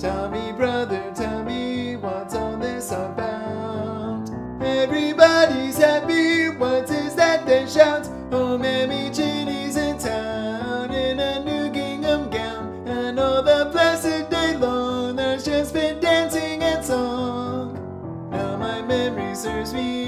Tell me, brother, tell me what's all this about? Everybody's happy, what is that they shout? Oh, Mammy Jinny's in town in a new gingham gown, and all the blessed day long there's just been dancing and song. Now my memory serves me,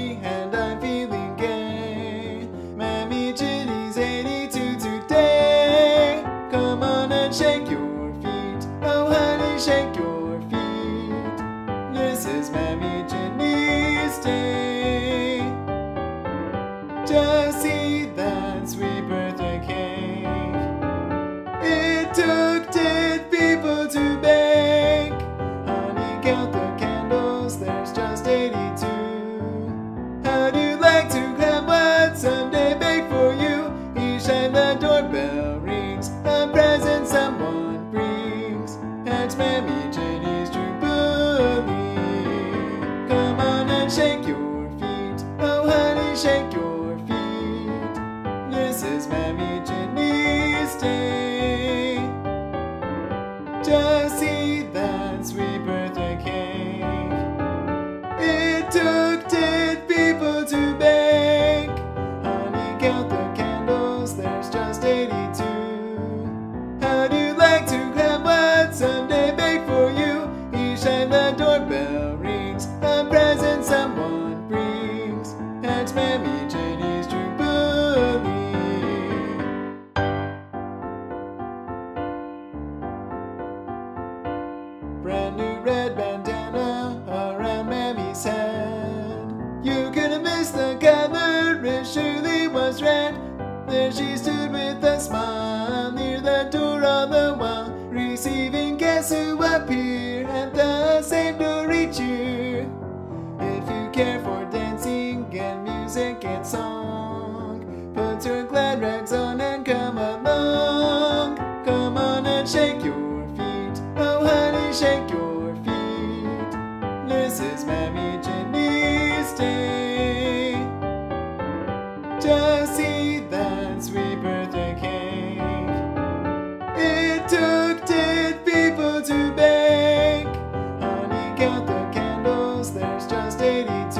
That sweet birthday cake. It took ten people to bake. Honey, count the candles, there's just 82. How'd you like to have what someday bake for you? Each time the doorbell rings, a present someone brings. That's Mammy Jinny's See that sweet Brand new red bandana around Mammy's head. You could have missed the color, it surely was red. There she stood with a smile near the door on the wall, receiving guests who appear at the same door each. If you care for dancing and music and song, put your glad rags on and come along. Come on and shake 82.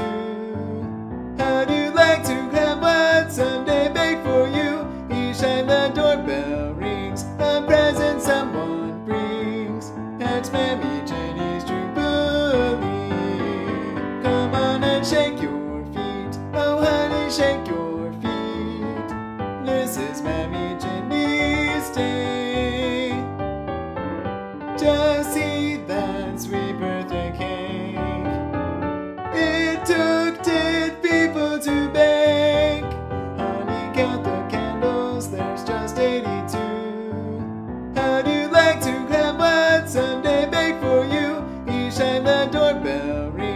How'd you like to have what someday bake for you? Each time the doorbell rings, a present someone brings. That's Mammy Jinny's Jubilee. Come on and shake your buried.